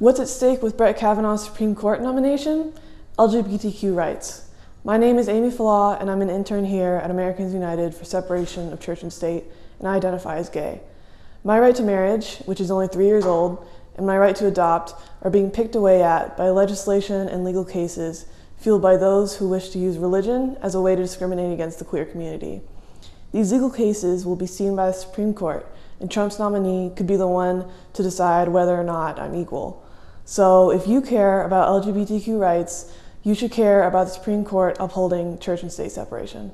What's at stake with Brett Kavanaugh's Supreme Court nomination? LGBTQ rights. My name is Amy Fallaw, and I'm an intern here at Americans United for Separation of Church and State, and I identify as gay. My right to marriage, which is only three years old, and my right to adopt are being picked away at by legislation and legal cases fueled by those who wish to use religion as a way to discriminate against the queer community. These legal cases will be seen by the Supreme Court, and Trump's nominee could be the one to decide whether or not I'm equal. So if you care about LGBTQ rights, you should care about the Supreme Court upholding church and state separation.